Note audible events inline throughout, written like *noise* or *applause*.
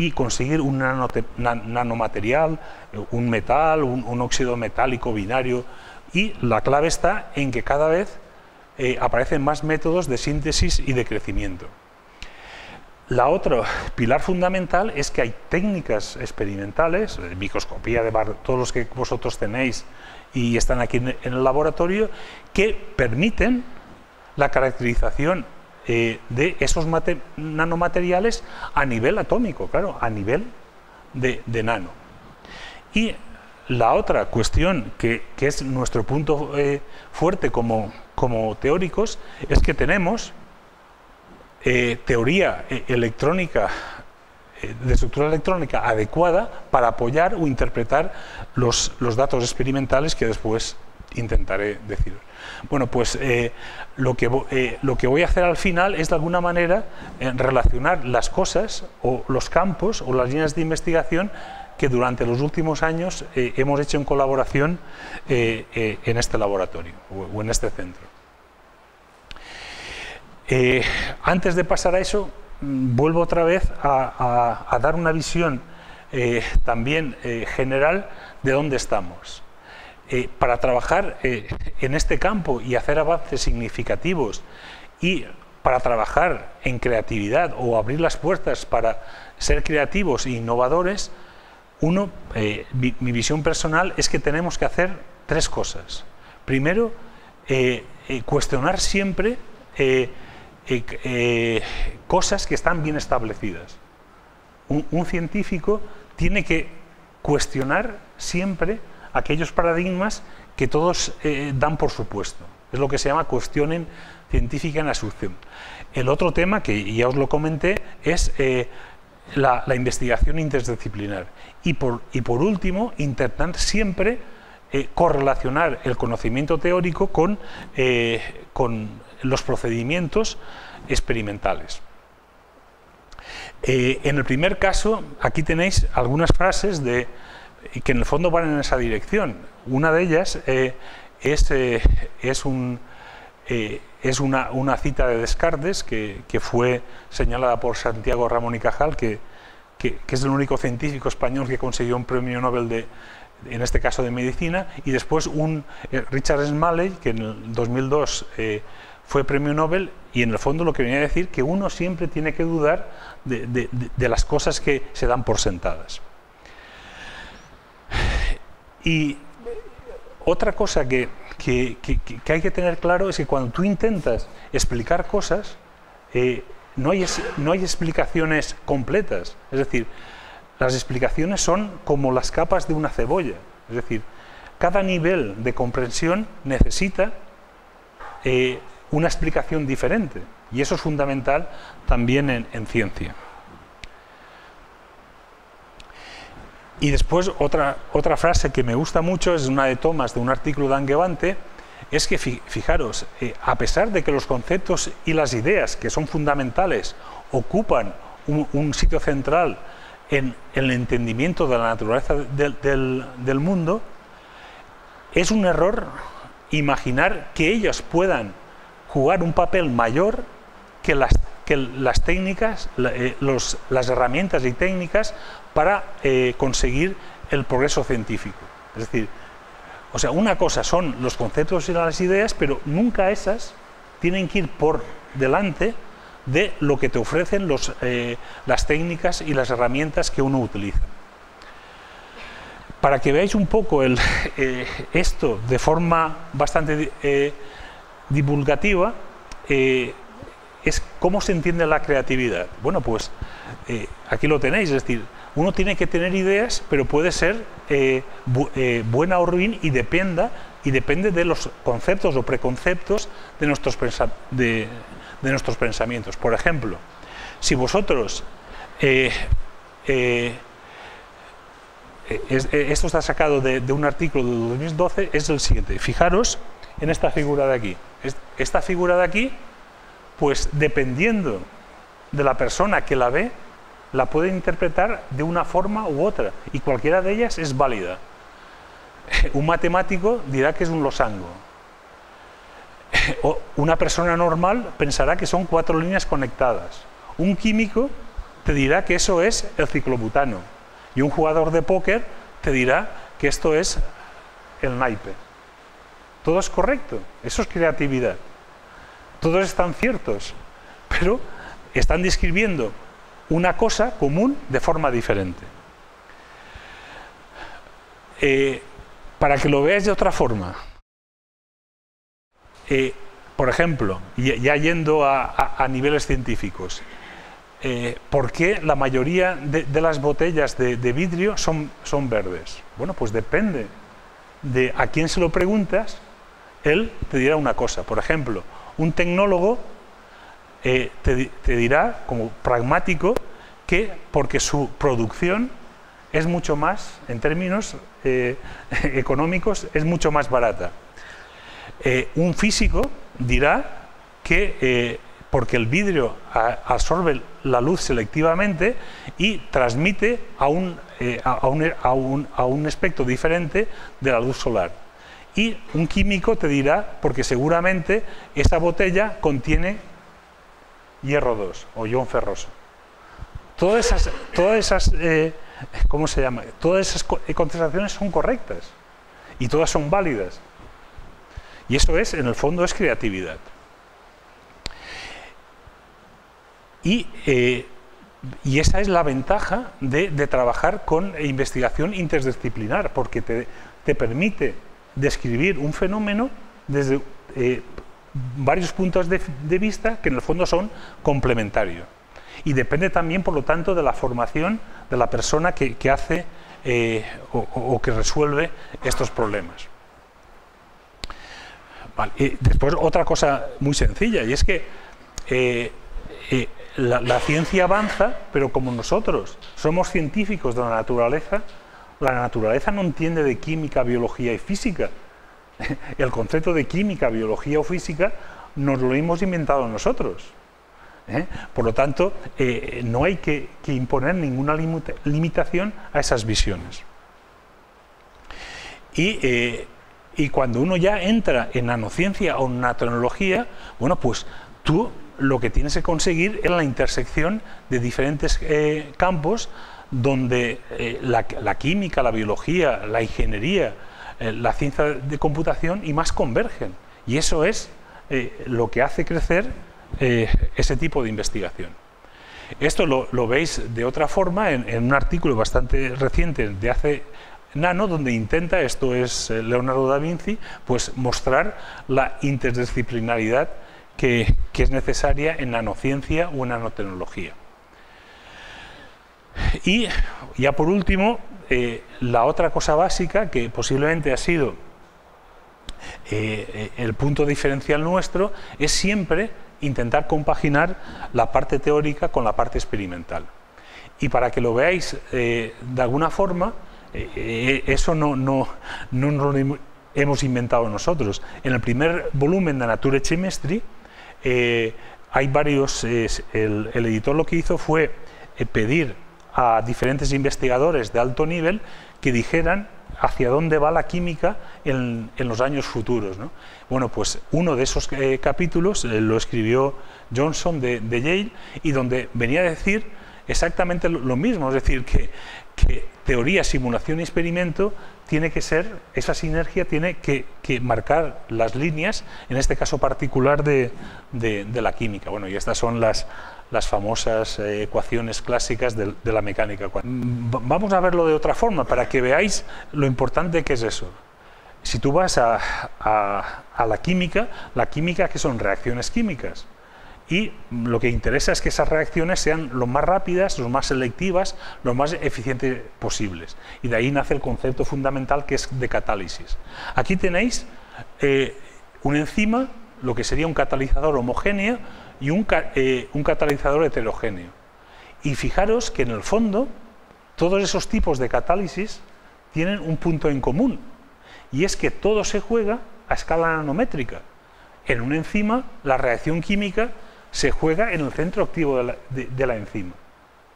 y conseguir un nanomaterial, un metal, un, óxido metálico binario. Y la clave está en que cada vez eh, aparecen más métodos de síntesis y de crecimiento. La otra *laughs* pilar fundamental es que hay técnicas experimentales, eh, microscopía de todos los que vosotros tenéis y están aquí en el laboratorio, que permiten la caracterización eh, de esos nanomateriales a nivel atómico, claro, a nivel de, nano. Y la otra cuestión que, es nuestro punto eh, fuerte como, como, teóricos es que tenemos eh, teoría electrónica de estructura electrónica adecuada para apoyar o interpretar los, los datos experimentales que después intentaré decir. Bueno, pues eh, lo, que, eh, lo que voy a hacer al final es de alguna manera eh, relacionar las cosas o los campos o las líneas de investigación que durante los últimos años hemos hecho en colaboración en este laboratorio o, en este centro. antes de pasar a eso, mm, vuelvo otra vez a dar una visión también general de dónde estamos. Eh, para trabajar eh, en este campo y hacer avances significativos y para trabajar en creatividad o abrir las puertas para ser creativos e innovadores, uno, eh, mi, visión personal es que tenemos que hacer tres cosas. Primero, cuestionar siempre cosas que están bien establecidas. un científico tiene que cuestionar siempre aquellos paradigmas que todos eh, dan por supuesto. Es lo que se llama cuestionen científica en asunción. El otro tema, que ya os lo comenté, es eh, la, investigación interdisciplinar. Y por, y por último, intentar siempre eh, correlacionar el conocimiento teórico con, con los procedimientos experimentales. en el primer caso, aquí tenéis algunas frases de y que en el fondo van en esa dirección. Una de ellas eh, es, eh, es, un, eh, es una, una, cita de Descartes que, que, fue señalada por Santiago Ramón y Cajal, que, que, es el único científico español que consiguió un premio Nobel de, en este caso de medicina, y después un Richard Smalley, que en el 2002 fue premio Nobel, y en el fondo lo que venía a decir que uno siempre tiene que dudar de, de, de las cosas que se dan por sentadas. Y otra cosa que, hay que tener claro es que cuando tú intentas explicar cosas, eh, no, hay, no hay explicaciones completas. Es decir, las explicaciones son como las capas de una cebolla. Es decir, cada nivel de comprensión necesita eh, una explicación diferente. Y eso es fundamental también en ciencia. Y después otra, otra frase que me gusta mucho es una de Thomas, de un artículo de Angevante, es que fijaros, eh, a pesar de que los conceptos y las ideas que son fundamentales ocupan un, sitio central en, el entendimiento de la naturaleza del, mundo, es un error imaginar que ellas puedan jugar un papel mayor que las, que las técnicas, eh, las herramientas y técnicas para eh, conseguir el progreso científico. Es decir, o sea, una cosa son los conceptos y las ideas, pero nunca esas tienen que ir por delante de lo que te ofrecen eh, las técnicas y las herramientas que uno utiliza. Para que veáis un poco el, *laughs* eh, esto de forma bastante divulgativa, es cómo se entiende la creatividad. Bueno, pues aquí lo tenéis, es decir, uno tiene que tener ideas, pero puede ser eh, eh, buena o ruin y dependa y depende de los conceptos o preconceptos de nuestros, de, nuestros pensamientos. Por ejemplo, si vosotros eh, esto está sacado de, de, un artículo de 2012, es el siguiente. Fijaros en esta figura de aquí. Esta figura de aquí, pues dependiendo de la persona que la ve, la puede interpretar de una forma u otra y cualquiera de ellas es válida. *laughs* Un matemático dirá que es un losango. *laughs* una persona normal pensará que son cuatro líneas conectadas. Un químico te dirá que eso es el ciclobutano. Y un jugador de póker te dirá que esto es el naipe. Todo es correcto, eso es creatividad. Todos están ciertos, *laughs* pero están describiendo una cosa común de forma diferente. Eh, para que lo veáis de otra forma, eh, por ejemplo, ya yendo a, niveles científicos, eh, ¿por qué la mayoría de, las botellas de, vidrio son, son, verdes? Bueno, pues depende de a quién se lo preguntas, él te dirá una cosa. Por ejemplo, un tecnólogo te, te dirá, como pragmático, que porque su producción es mucho más, en términos eh, *laughs* económicos, es mucho más barata. Eh, un físico dirá que eh, porque el vidrio absorbe la luz selectivamente y transmite a un, a, un, a un espectro diferente de la luz solar. Y un químico te dirá, porque seguramente esa botella contiene hierro 2 o ion ferroso. Todas esas, todas esas ¿cómo se llama? Todas esas eh, contestaciones son correctas y todas son válidas. Y eso es, en el fondo, es creatividad. Y, eh, esa es la ventaja de, trabajar con investigación interdisciplinar, porque te, permite describir un fenómeno desde eh, varios puntos de, vista que en el fondo son complementarios y depende también, por lo tanto, de la formación de la persona que, hace eh, o, que resuelve estos problemas. después, otra cosa muy sencilla, y es que eh, eh, la, ciencia avanza, pero como nosotros somos científicos de la naturaleza, la naturaleza no entiende de química, biología y física. *laughs* El concepto de química, biología o física nos lo hemos inventado nosotros. ¿eh? Por lo tanto, eh, no hay que, imponer ninguna limitación a esas visiones. Eh, y, cuando uno ya entra en nanociencia o nanotecnología, bueno, pues tú lo que tienes que conseguir es la intersección de diferentes campos donde la, química, la biología, la ingeniería, la ciencia de computación y más convergen. Y eso es lo que hace crecer eh, ese tipo de investigación. Esto lo, veis de otra forma en, un artículo bastante reciente de hace nano, donde intenta, esto es eh, Leonardo da Vinci, pues mostrar la interdisciplinaridad que, es necesaria en nanociencia o en nanotecnología. Y ya por último, eh, la otra cosa básica que posiblemente ha sido el punto diferencial nuestro es siempre intentar compaginar la parte teórica con la parte experimental. Y para que lo veáis eh, de alguna forma, eh, eh, eso no, no, no, lo hemos inventado nosotros. En el primer volumen de Nature Chemistry hay varios, el, editor lo que hizo fue pedir a diferentes investigadores de alto nivel que dijeran hacia dónde va la química en, los años futuros. Bueno, pues uno de esos eh, capítulos eh, lo escribió Johnson de, Yale y donde venía a decir exactamente lo, mismo, es decir, que, teoría, simulación y experimento tiene que ser, esa sinergia tiene que, marcar las líneas, en este caso particular de, de la química. Bueno, y estas son las, las famosas eh, ecuaciones clásicas de, la mecánica cuántica. Vamos a verlo de otra forma para que veáis lo importante que es eso. Si tú vas a, la química, la química que son reacciones químicas y lo que interesa es que esas reacciones sean lo más rápidas, lo más selectivas, lo más eficientes posibles. Y de ahí nace el concepto fundamental que es de catálisis. Aquí tenéis eh, un enzima, lo que sería un catalizador homogéneo, y eh, un, catalizador heterogéneo. Y fijaros que en el fondo todos esos tipos de catálisis tienen un punto en común, y es que todo se juega a escala nanométrica. En una enzima, la reacción química se juega en el centro activo de la, de la enzima,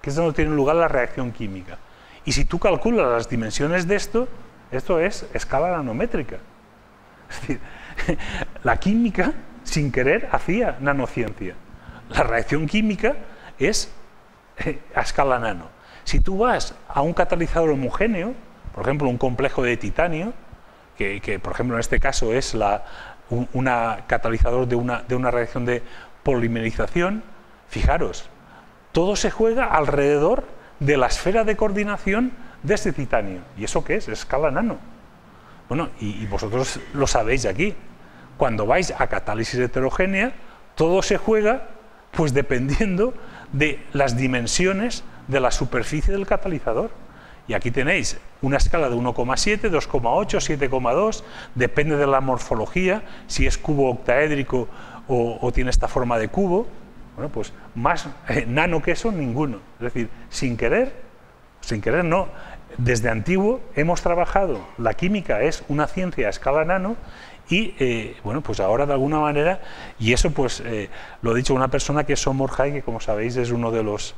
que es donde tiene lugar la reacción química. Y si tú calculas las dimensiones de esto, esto es escala nanométrica. Es decir, *laughs* la química sin querer hacía nanociencia. La reacción química es a escala nano. Si tú vas a un catalizador homogéneo, por ejemplo, un complejo de titanio, que, por ejemplo en este caso es la, un catalizador de una, de una reacción de polimerización, fijaros, todo se juega alrededor de la esfera de coordinación de este titanio. ¿Y eso qué es? Escala nano. Bueno, y, vosotros lo sabéis aquí. Cuando vais a catálisis heterogénea, todo se juega pues dependiendo de las dimensiones de la superficie del catalizador. Y aquí tenéis una escala de 1,7, 2,8, 7,2, depende de la morfología, si es cubo octaédrico o tiene esta forma de cubo. Bueno, pues más eh, nano que eso, ninguno. Es decir, sin querer, sin querer no, desde antiguo hemos trabajado, la química es una ciencia a escala nano y eh, bueno, pues ahora de alguna manera, y eso pues eh, lo ha dicho una persona que es Somorjai, que como sabéis es uno de los,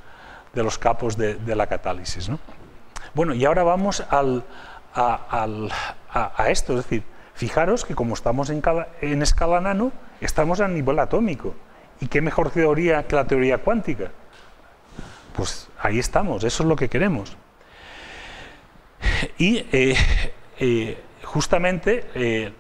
de los capos de, la catálisis. ¿no? Bueno, y ahora vamos al, a, esto, es decir, fijaros que como estamos en, en escala nano, estamos a nivel atómico. ¿Y qué mejor teoría que la teoría cuántica? Pues ahí estamos, eso es lo que queremos. Y eh, eh, justamente eh,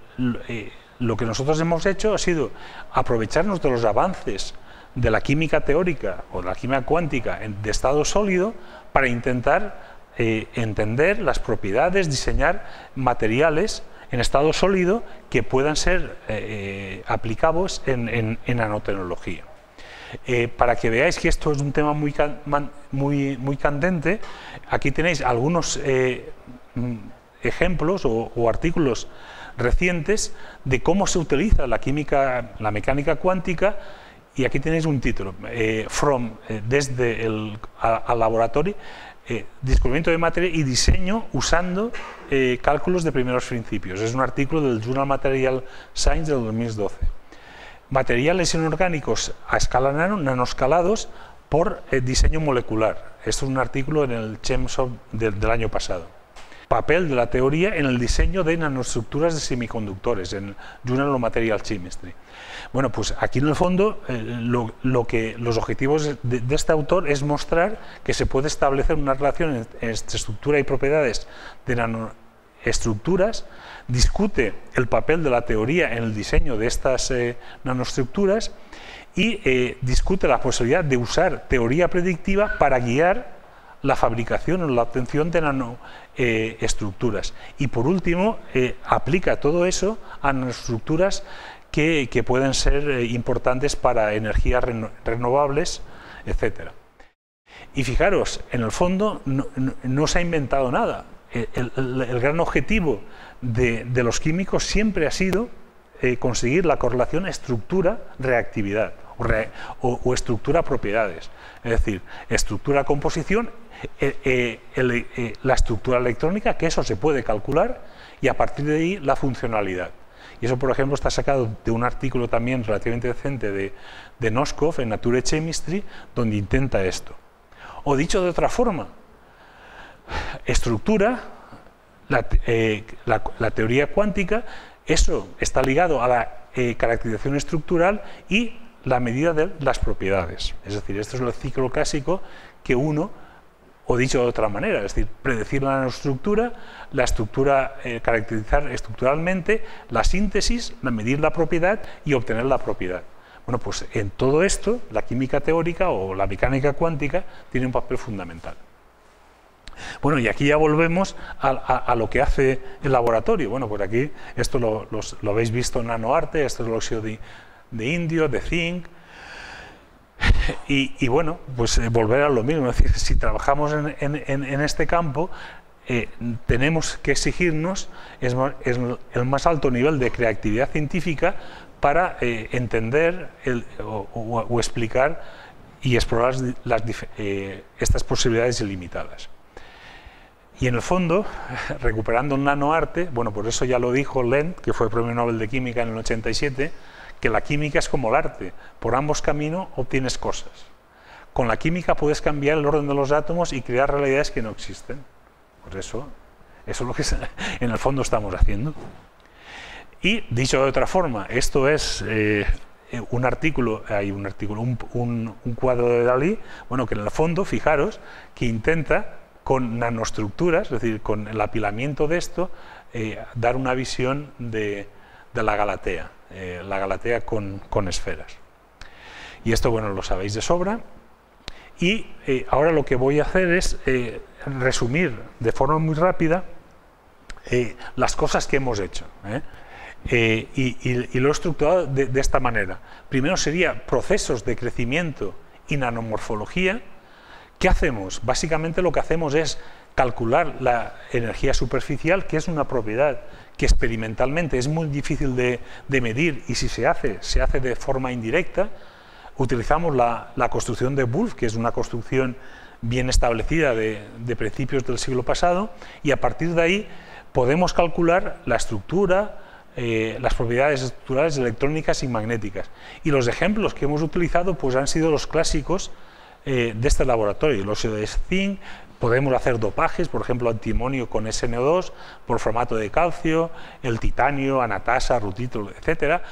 lo que nosotros hemos hecho ha sido aprovecharnos de los avances de la química teórica o de la química cuántica de estado sólido para intentar entender las propiedades, diseñar materiales en estado sólido que puedan ser aplicables en, nanotecnología. Para que veáis que esto es un tema muy, muy, muy candente, aquí tenéis algunos ejemplos o, artículos recientes de cómo se utiliza la química, la mecánica cuántica, y aquí tenéis un título, from, desde el laboratorio, eh, descubrimiento de materia y diseño usando eh, cálculos de primeros principios. Es un artículo del Journal Material Science del 2012. Materiales inorgánicos a escala nano, nanoscalados por eh, diseño molecular. Esto es un artículo en el CHEMSOP del año pasado papel de la teoría en el diseño de nanoestructuras de semiconductores, en Journal of Material Chemistry. Bueno, pues aquí en el fondo eh, lo, que los objetivos de, este autor es mostrar que se puede establecer una relación entre estructura y propiedades de nanoestructuras, discute el papel de la teoría en el diseño de estas eh, nanoestructuras y eh, discute la posibilidad de usar teoría predictiva para guiar la fabricación o la obtención de nanoestructuras. y por último, aplica todo eso a nanoestructuras que, pueden ser eh, importantes para energías renovables, etc. Y fijaros, en el fondo no, se ha inventado nada. El, gran objetivo de, los químicos siempre ha sido eh, conseguir la correlación estructura-reactividad o, estructura-propiedades. Es decir, estructura-composición, eh, la estructura electrónica, que eso se puede calcular, y a partir de ahí la funcionalidad. Y eso, por ejemplo, está sacado de un artículo también relativamente decente de, Noskov en Nature Chemistry, donde intenta esto. O dicho de otra forma, estructura, la, eh, teoría cuántica, eso está ligado a la eh, caracterización estructural y la medida de las propiedades. Es decir, esto es el ciclo clásico que uno o dicho de otra manera, es decir, predecir la nanoestructura, la estructura, eh, caracterizar estructuralmente, la síntesis, la medir la propiedad y obtener la propiedad. Bueno, pues en todo esto, la química teórica o la mecánica cuántica tiene un papel fundamental. Bueno, y aquí ya volvemos a, lo que hace el laboratorio. Bueno, pues aquí esto lo, habéis visto en nanoarte, esto es el óxido de, de indio, de zinc, y, bueno, pues eh, volver a lo mismo, es decir, si trabajamos en, este campo, eh, tenemos que exigirnos el más alto nivel de creatividad científica para eh, entender o, explicar y explorar estas posibilidades ilimitadas. Y en el fondo, *laughs* recuperando el nanoarte, bueno, por eso ya lo dijo Lent, que fue premio Nobel de Química en el 87, que la química es como el arte, por ambos caminos obtienes cosas. Con la química puedes cambiar el orden de los átomos y crear realidades que no existen. Por eso, eso es lo que *laughs* en el fondo estamos haciendo. Y dicho de otra forma, esto es eh, un artículo, hay un artículo, un, cuadro de Dalí, bueno, que en el fondo, fijaros, que intenta con nanoestructuras, es decir, con el apilamiento de esto, eh, dar una visión de, la Galatea, eh, la Galatea con, esferas. Y esto, bueno, lo sabéis de sobra. Y ahora lo que voy a hacer es resumir de forma muy rápida las cosas que hemos hecho. Eh, y, lo he estructurado de, esta manera. Primero sería procesos de crecimiento y nanomorfología. ¿Qué hacemos? Básicamente lo que hacemos es calcular la energía superficial, que es una propiedad que experimentalmente es muy difícil de, medir y si se hace, se hace de forma indirecta. Utilizamos la, construcción de Wolf, que es una construcción bien establecida de, de principios del siglo pasado, y a partir de ahí podemos calcular la estructura, eh, las propiedades estructurales electrónicas y magnéticas. Y los ejemplos que hemos utilizado pues, han sido los clásicos eh, de este laboratorio. El óxido de zinc, podemos hacer dopajes, por ejemplo, antimonio con SNO2 por formato de calcio, el titanio, anatasa, rutito, etcétera.